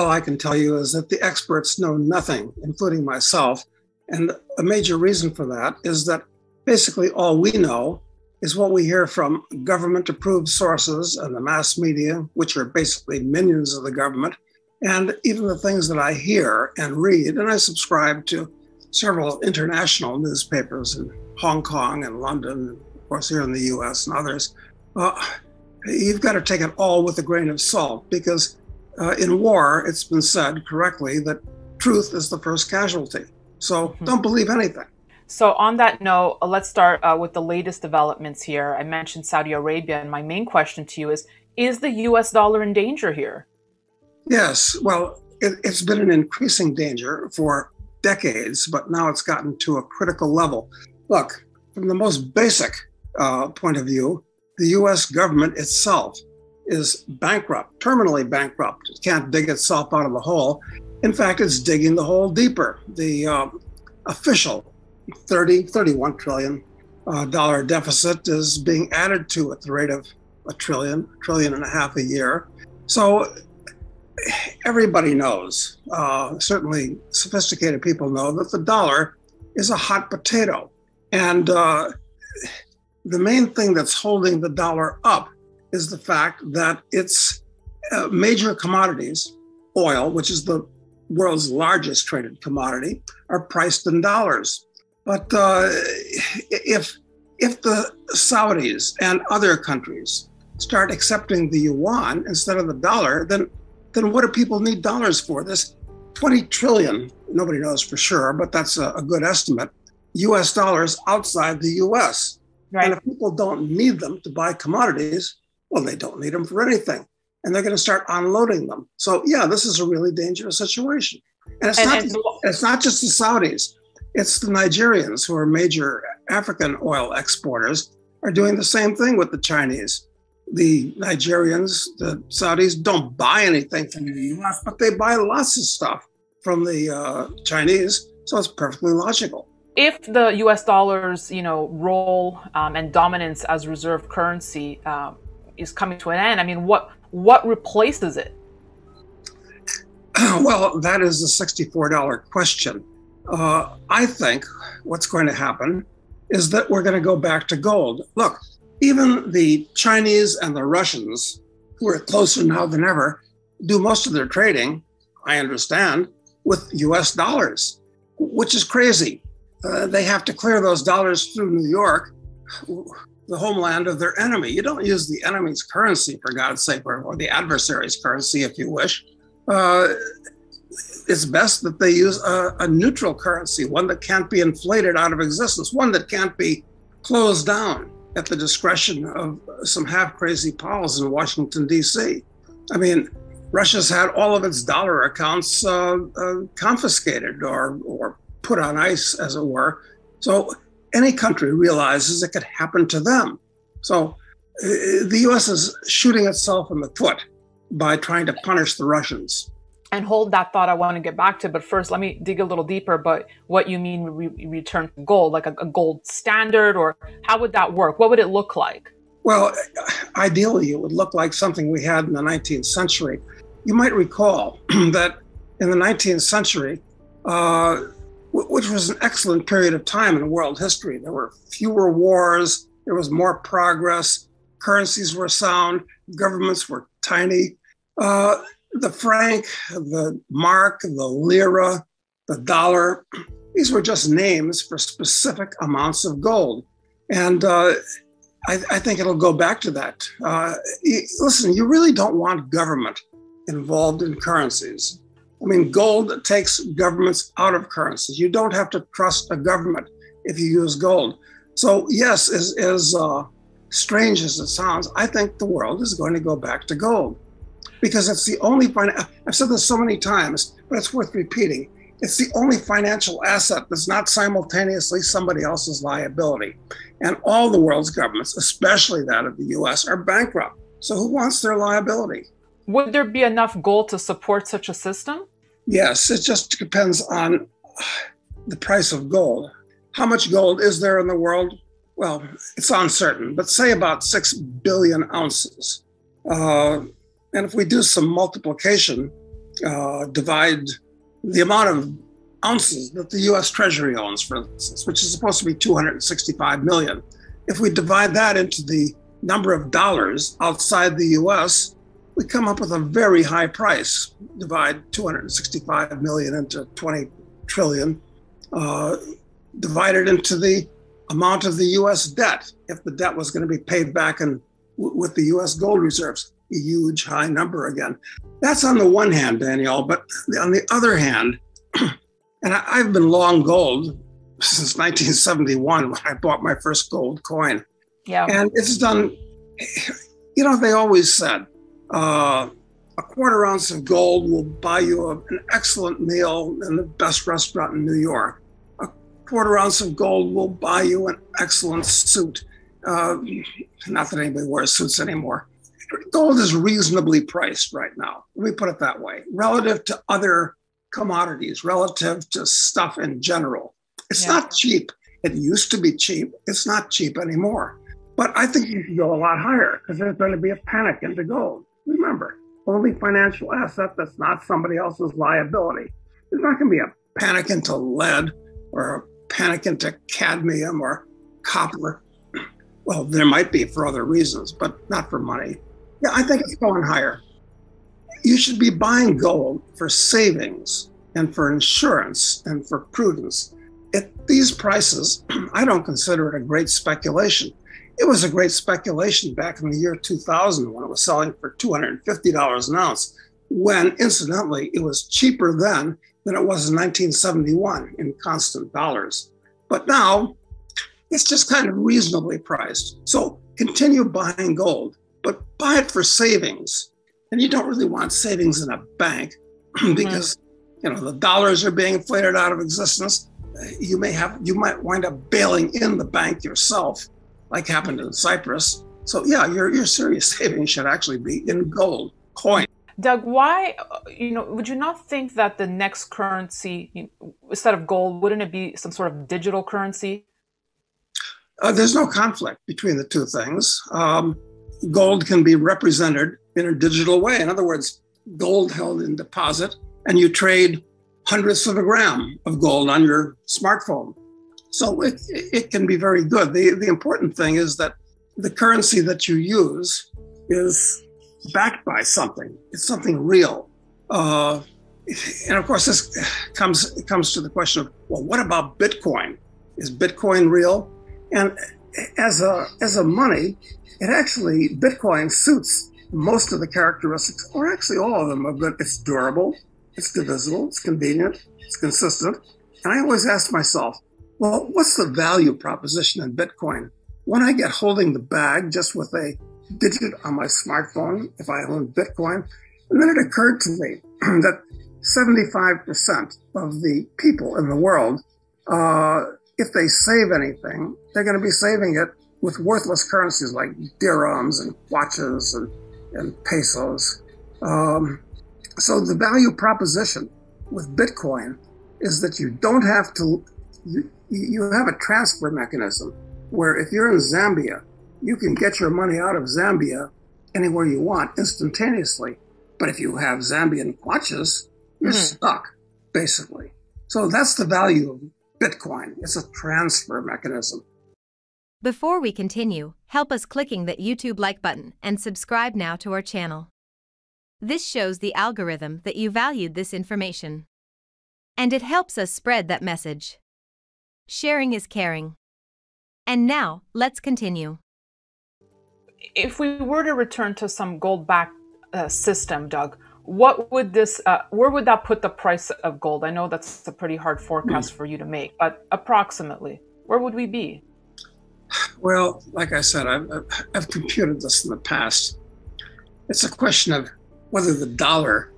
all I can tell you is that the experts know nothing, including myself. And a major reason for that is that basically all we know is what we hear from government approved sources and the mass media, which are basically minions of the government, and even the things that I hear and read. And I subscribe to several international newspapers in Hong Kong and London, of course, here in the US and others. Uh, you've got to take it all with a grain of salt because uh, in war, it's been said correctly that truth is the first casualty. So mm-hmm. don't believe anything. So, on that note, uh, let's start uh, with the latest developments here. I mentioned Saudi Arabia, and my main question to you is Is the US dollar in danger here? Yes. Well, it, has been an increasing danger for decades, but now it's gotten to a critical level. Look, from the most basic uh, point of view, the US government itself is bankrupt, terminally bankrupt. It can't dig itself out of the hole. In fact, it's digging the hole deeper. The uh, official 30, 31 trillion uh, dollar deficit is being added to at the rate of a trillion, trillion and a half a year. So everybody knows, uh, certainly sophisticated people know, that the dollar is a hot potato. And uh, the main thing that's holding the dollar up is the fact that its uh, major commodities, oil, which is the world's largest traded commodity, are priced in dollars. But uh, if if the Saudis and other countries start accepting the yuan instead of the dollar, then then what do people need dollars for? This 20 trillion, nobody knows for sure, but that's a, a good estimate, US dollars outside the US. Right. And if people don't need them to buy commodities, well, they don't need them for anything. And they're going to start unloading them. So, yeah, this is a really dangerous situation. And it's, and, not, and, it's not just the Saudis. It's the Nigerians who are major African oil exporters are doing the same thing with the Chinese. The Nigerians, the Saudis don't buy anything from the US, but they buy lots of stuff from the uh, Chinese. So it's perfectly logical. If the US dollar's, you know, role um, and dominance as reserve currency uh, is coming to an end, I mean, what what replaces it? Well, that is a $64 question. Uh, I think what's going to happen is that we're going to go back to gold. Look, even the Chinese and the Russians, who are closer now than ever, do most of their trading, I understand, with US dollars, which is crazy. Uh, they have to clear those dollars through New York, the homeland of their enemy. You don't use the enemy's currency, for God's sake, or, or the adversary's currency, if you wish. Uh, it's best that they use a, a, neutral currency, one that can't be inflated out of existence, one that can't be closed down at the discretion of some half crazy pals in Washington, D.C. I mean, Russia's had all of its dollar accounts uh, uh, confiscated or, or put on ice, as it were. So any country realizes it could happen to them. So uh, the US is shooting itself in the foot by trying to punish the Russians and hold that thought I want to get back to. But first, let me dig a little deeper. But what you mean re- return to gold, like a, a, gold standard, or how would that work? What would it look like? Well, ideally, it would look like something we had in the 19th century. You might recall that in the 19th century, uh, which was an excellent period of time in world history, there were fewer wars, there was more progress, currencies were sound, governments were tiny. Uh, the franc, the mark, the lira, the dollar, these were just names for specific amounts of gold. And uh, I, I, think it'll go back to that. Uh, listen, you really don't want government involved in currencies. I mean, gold takes governments out of currencies. You don't have to trust a government if you use gold. So, yes, as, as uh, strange as it sounds, I think the world is going to go back to gold because it's the only I've said this so many times, but it's worth repeating. It's the only financial asset that's not simultaneously somebody else's liability. And all the world's governments, especially that of the US, are bankrupt. So who wants their liability? Would there be enough gold to support such a system? Yes, it just depends on the price of gold. How much gold is there in the world? Well, it's uncertain, but say about 6 billion ounces. Uh, and if we do some multiplication uh, divide the amount of ounces that the US Treasury owns, for instance, which is supposed to be 265 million. If we divide that into the number of dollars outside the US, we come up with a very high price. Divide 265 million into 20 trillion, uh, divided into the amount of the US debt, if the debt was going to be paid back in, with the US gold reserves. A huge high number again. That's on the one hand, Danielle, but on the other hand, and I, have been long gold since 1971 when I bought my first gold coin. Yeah. And it's done, you know, they always said uh, a quarter ounce of gold will buy you a, an excellent meal in the best restaurant in New York. A quarter ounce of gold will buy you an excellent suit. Uh, not that anybody wears suits anymore. Gold is reasonably priced right now. Let me put it that way, relative to other commodities relative to stuff in general. It's yeah. not cheap. It used to be cheap. It's not cheap anymore. But I think you should go a lot higher because there's going to be a panic into gold. Remember, only financial asset that's not somebody else's liability. There's not going to be a panic into lead or a panic into cadmium or copper. Well, there might be for other reasons, but not for money. Yeah, I think it's going higher you should be buying gold for savings and for insurance and for prudence. At these prices, I don't consider it a great speculation. It was a great speculation back in the year 2000 when it was selling for $250 an ounce, when incidentally, it was cheaper then than it was in 1971 in constant dollars. But now it's just kind of reasonably priced. So continue buying gold, but buy it for savings and you don't really want savings in a bank because mm-hmm. you know the dollars are being inflated out of existence. You may have you might wind up bailing in the bank yourself, like happened in Cyprus. So yeah, your your serious savings should actually be in gold coin. Doug, why you know would you not think that the next currency you know, instead of gold wouldn't it be some sort of digital currency? Uh, there's no conflict between the two things. Um, gold can be represented in a digital way. In other words, gold held in deposit, and you trade hundredths of a gram of gold on your smartphone. So it, it can be very good. The, the important thing is that the currency that you use is backed by something. It's something real. Uh, and of course, this comes comes to the question of well, what about Bitcoin? Is Bitcoin real? And as a as a money, it actually Bitcoin suits most of the characteristics, or actually all of them, of good. It's durable, it's divisible, it's convenient, it's consistent. And I always ask myself, well, what's the value proposition in Bitcoin? When I get holding the bag just with a digit on my smartphone, if I own Bitcoin, and then it occurred to me that 75% of the people in the world, uh, if they save anything, they're going to be saving it with worthless currencies like dirhams and kwachas and and pesos. Um, so the value proposition with Bitcoin is that you don't have to, you, you have a transfer mechanism where if you're in Zambia, you can get your money out of Zambia anywhere you want instantaneously. But if you have Zambian kwachas, you're mm-hmm. stuck, basically. So that's the value of Bitcoin. It's a transfer mechanism. Before we continue, help us clicking that YouTube like button and subscribe now to our channel. This shows the algorithm that you valued this information. And it helps us spread that message. Sharing is caring. And now, let's continue. If we were to return to some gold backed uh, system, Doug, what would this, uh, where would that put the price of gold? I know that's a pretty hard forecast for you to make, but approximately, where would we be? Well, like I said, I've, I've computed this in the past. It's a question of whether the dollar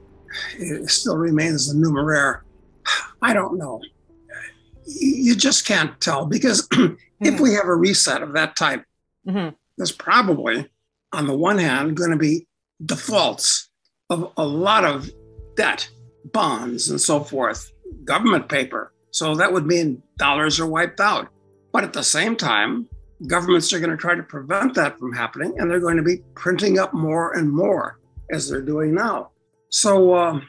still remains the numeraire. I don't know. You just can't tell because mm-hmm. if we have a reset of that type, mm-hmm. there's probably, on the one hand, going to be defaults of a lot of debt, bonds, and so forth, government paper. So that would mean dollars are wiped out. But at the same time, governments are going to try to prevent that from happening, and they're going to be printing up more and more as they're doing now. So uh,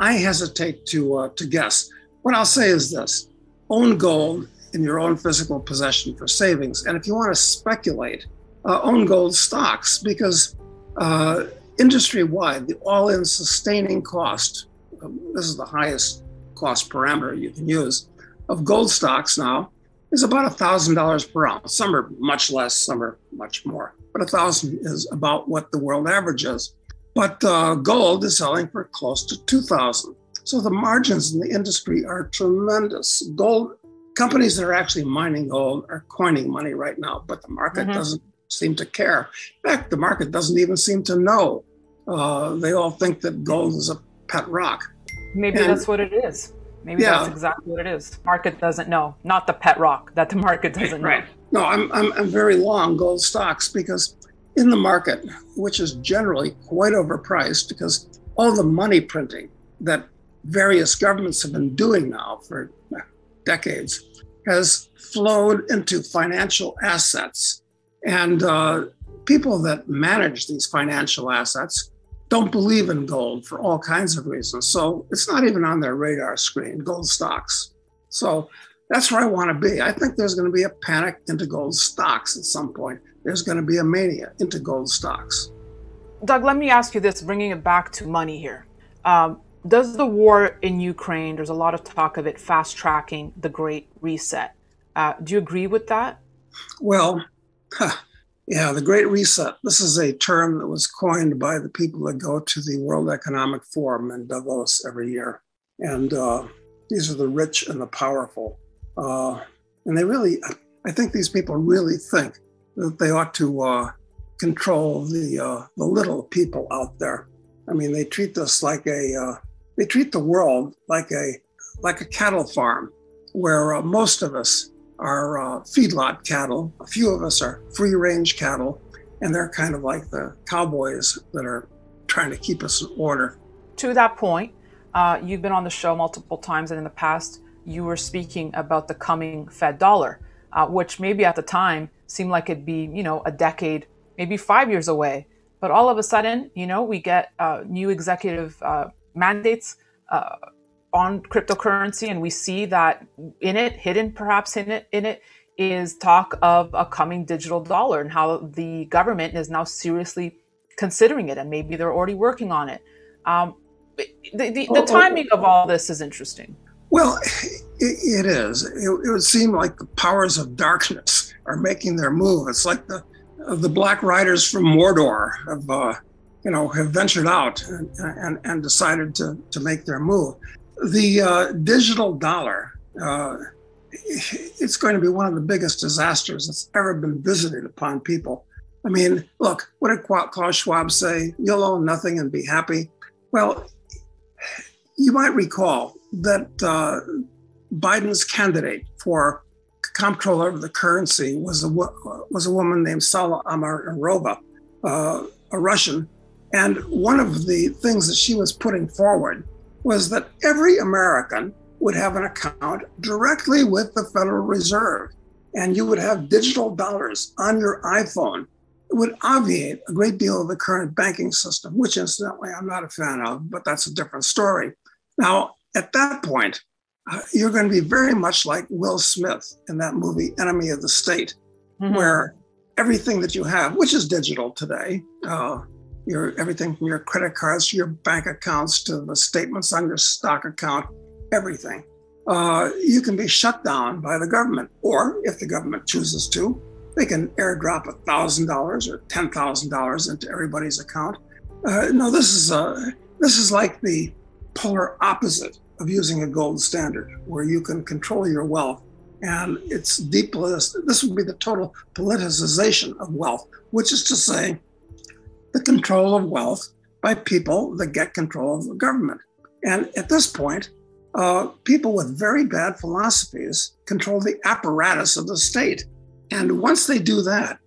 I hesitate to uh, to guess. What I'll say is this: own gold in your own physical possession for savings, and if you want to speculate, uh, own gold stocks because uh, industry-wide, the all-in sustaining cost. Um, this is the highest cost parameter you can use of gold stocks now is about $1,000 per ounce. Some are much less, some are much more, but 1000 is about what the world average is. But uh, gold is selling for close to 2000 So the margins in the industry are tremendous. Gold companies that are actually mining gold are coining money right now, but the market mm-hmm. doesn't seem to care. In fact, the market doesn't even seem to know. Uh, they all think that gold is a pet rock. Maybe and, that's what it is. Maybe yeah. that's exactly what it is. Market doesn't know, not the pet rock that the market doesn't know. Right. No, I'm, I'm, I'm very long gold stocks because in the market, which is generally quite overpriced because all the money printing that various governments have been doing now for decades has flowed into financial assets. And uh, people that manage these financial assets don't believe in gold for all kinds of reasons. So it's not even on their radar screen, gold stocks. So that's where I want to be. I think there's going to be a panic into gold stocks at some point. There's going to be a mania into gold stocks. Doug, let me ask you this, bringing it back to money here. Um, does the war in Ukraine, there's a lot of talk of it fast tracking the Great Reset. Uh, do you agree with that? Well, huh, yeah, the Great Reset. This is a term that was coined by the people that go to the World Economic Forum in Davos every year. And uh, these are the rich and the powerful. Uh, and they really, I think these people really think that they ought to uh, control the, uh, the little people out there. I mean, they treat this like a, uh, they treat the world like a, like a cattle farm where uh, most of us are uh, feedlot cattle. A few of us are free range cattle, and they're kind of like the cowboys that are trying to keep us in order. To that point, uh, you've been on the show multiple times, and in the past, you were speaking about the coming Fed dollar, uh, which maybe at the time seemed like it'd be, you know, a decade, maybe five years away. But all of a sudden, you know, we get uh, new executive uh, mandates uh, on cryptocurrency, and we see that in it, hidden perhaps in it, in it is talk of a coming digital dollar and how the government is now seriously considering it, and maybe they're already working on it. Um, the, the, the oh, oh, timing of all this is interesting. Well, it, it is. It, it, would seem like the powers of darkness are making their move. It's like the the Black Riders from Mordor have, uh, you know, have ventured out and, and, and decided to to make their move the uh, digital dollar, uh, it's going to be one of the biggest disasters that's ever been visited upon people. I mean, look, what did Klaus Schwab say? You'll own nothing and be happy. Well, you might recall that uh, Biden's candidate for comptroller of the currency was a was a woman named Saule Omarova, uh, a Russian, and one of the things that she was putting forward was that every American would have an account directly with the Federal Reserve, and you would have digital dollars on your iPhone. It would obviate a great deal of the current banking system, which incidentally I'm not a fan of, but that's a different story. Now, at that point, uh, you're going to be very much like Will Smith in that movie, Enemy of the State, mm-hmm. where everything that you have, which is digital today, uh, your everything from your credit cards to your bank accounts to the statements on your stock account, everything. Uh, you can be shut down by the government, or if the government chooses to, they can airdrop a $1,000 or $10,000 into everybody's account. Uh, no, this is a, this is like the polar opposite of using a gold standard, where you can control your wealth. And it's deep. This would be the total politicization of wealth, which is to say, the control of wealth by people that get control of the government. And at this point, uh, people with very bad philosophies control the apparatus of the state. And once they do that,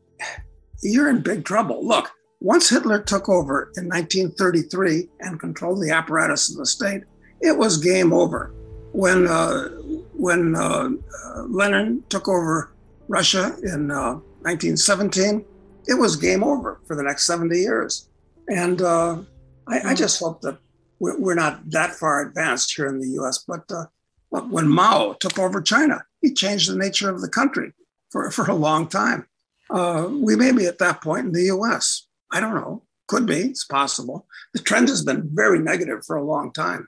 you're in big trouble. Look, once Hitler took over in 1933 and controlled the apparatus of the state, it was game over. When uh, when uh, uh Lenin took over Russia in 1917, uh, it was game over for the next 70 years. And uh, I, I, hmm. just hope that we're not that far advanced here in the US, but uh, when Mao took over China, he changed the nature of the country for, for a long time. Uh, we may be at that point in the US. I don't know. Could be. It's possible. The trend has been very negative for a long time.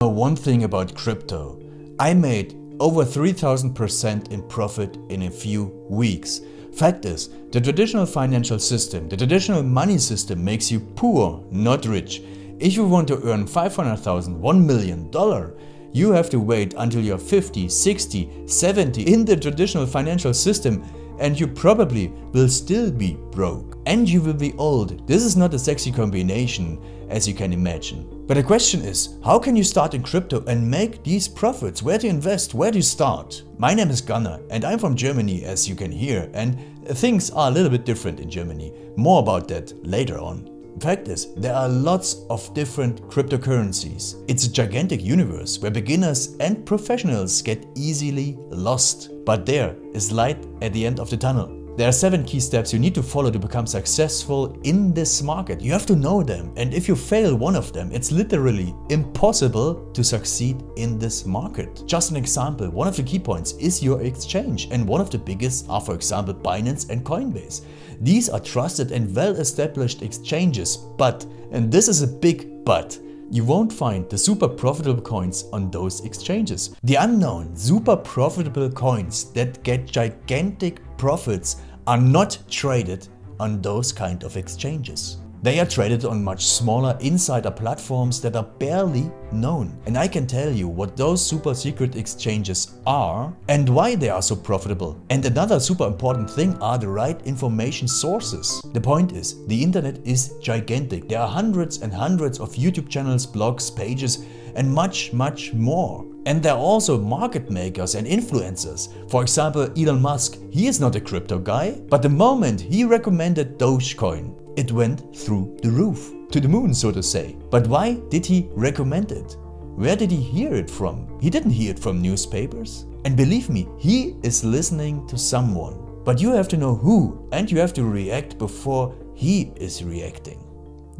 One thing about crypto, I made over 3000% in profit in a few weeks. Fact is, the traditional financial system, the traditional money system makes you poor, not rich. If you want to earn 500,000, 1 million dollar, you have to wait until you're 50, 60, 70 in the traditional financial system and you probably will still be broke. And you will be old. This is not a sexy combination as you can imagine. But the question is, how can you start in crypto and make these profits? Where to invest? Where to start? My name is Gunnar and I'm from Germany as you can hear and things are a little bit different in Germany. More about that later on. Fact is, there are lots of different cryptocurrencies. It's a gigantic universe where beginners and professionals get easily lost. But there is light at the end of the tunnel. There are seven key steps you need to follow to become successful in this market. You have to know them and if you fail one of them, it's literally impossible to succeed in this market. Just an example, one of the key points is your exchange and one of the biggest are for example Binance and Coinbase. These are trusted and well-established exchanges, but, and this is a big but, you won't find the super profitable coins on those exchanges. The unknown super profitable coins that get gigantic profits are not traded on those kind of exchanges. They are traded on much smaller insider platforms that are barely known. And I can tell you what those super secret exchanges are and why they are so profitable. And another super important thing are the right information sources. The point is, the internet is gigantic. There are hundreds and hundreds of YouTube channels, blogs, pages and much, much more. And there are also market makers and influencers. For example, Elon Musk, he is not a crypto guy, but the moment he recommended Dogecoin, it went through the roof, to the moon so to say. But why did he recommend it? Where did he hear it from? He didn't hear it from newspapers. And believe me, he is listening to someone. But you have to know who and you have to react before he is reacting.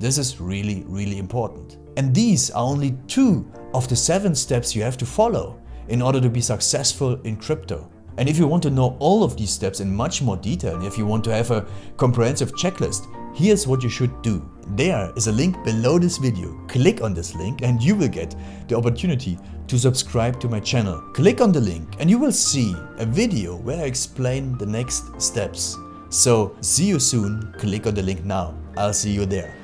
This is really, really important. And these are only two of the seven steps you have to follow in order to be successful in crypto. And if you want to know all of these steps in much more detail and if you want to have a comprehensive checklist, here's what you should do. There is a link below this video. Click on this link and you will get the opportunity to subscribe to my channel. Click on the link and you will see a video where I explain the next steps. So see you soon, click on the link now. I'll see you there.